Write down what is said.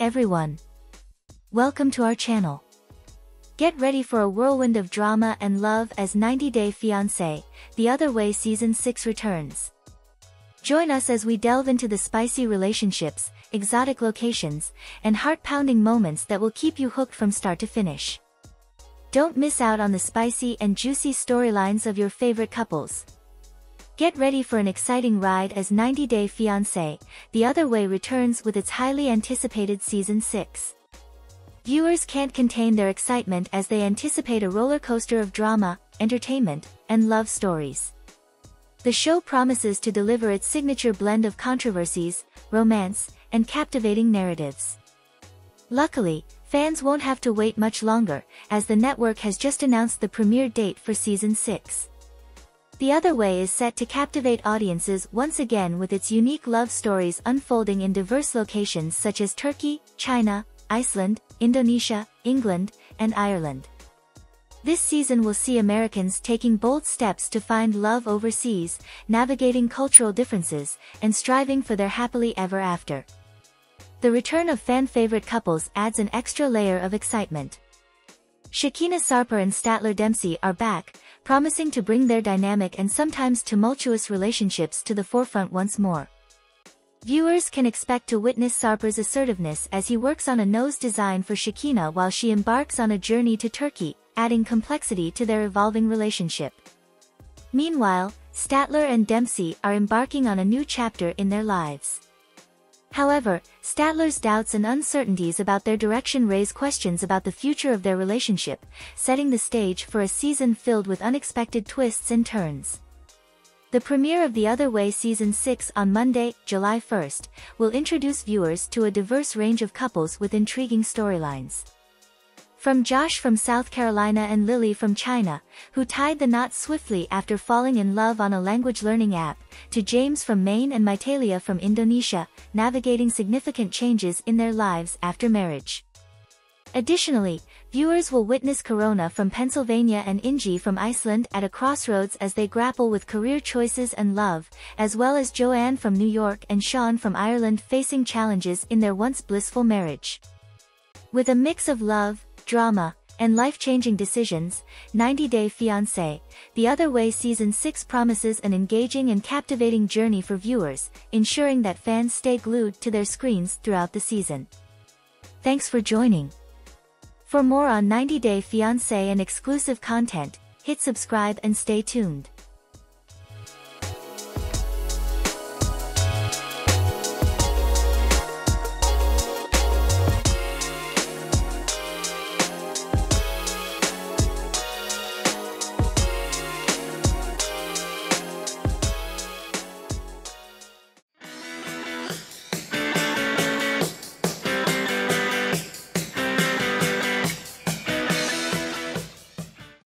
everyone! Welcome to our channel. Get ready for a whirlwind of drama and love as 90 Day Fiancé, The Other Way Season 6 returns. Join us as we delve into the spicy relationships, exotic locations, and heart-pounding moments that will keep you hooked from start to finish. Don't miss out on the spicy and juicy storylines of your favorite couples. Get ready for an exciting ride as 90 Day Fiancé, The Other Way returns with its highly anticipated Season 6. Viewers can't contain their excitement as they anticipate a roller coaster of drama, entertainment, and love stories. The show promises to deliver its signature blend of controversies, romance, and captivating narratives. Luckily, fans won't have to wait much longer, as the network has just announced the premiere date for Season 6. The Other Way is set to captivate audiences once again with its unique love stories unfolding in diverse locations such as Turkey, China, Iceland, Indonesia, England, and Ireland. This season will see Americans taking bold steps to find love overseas, navigating cultural differences, and striving for their happily ever after. The return of fan-favorite couples adds an extra layer of excitement. Shekinah Sarper and Statler Dempsey are back, promising to bring their dynamic and sometimes tumultuous relationships to the forefront once more. Viewers can expect to witness Sarper's assertiveness as he works on a nose design for Shekinah while she embarks on a journey to Turkey, adding complexity to their evolving relationship. Meanwhile, Statler and Dempsey are embarking on a new chapter in their lives. However, Statler's doubts and uncertainties about their direction raise questions about the future of their relationship, setting the stage for a season filled with unexpected twists and turns. The premiere of The Other Way Season 6 on Monday, July 1st, will introduce viewers to a diverse range of couples with intriguing storylines. From Josh from South Carolina and Lily from China, who tied the knot swiftly after falling in love on a language learning app, to James from Maine and Meitalia from Indonesia, navigating significant changes in their lives after marriage. Additionally, viewers will witness Corona from Pennsylvania and Ingi from Iceland at a crossroads as they grapple with career choices and love, as well as Joanne from New York and Sean from Ireland facing challenges in their once blissful marriage. With a mix of love, drama, and life-changing decisions, 90 Day Fiancé, The Other Way Season 6 promises an engaging and captivating journey for viewers, ensuring that fans stay glued to their screens throughout the season. Thanks for joining. For more on 90 Day Fiancé and exclusive content, hit subscribe and stay tuned.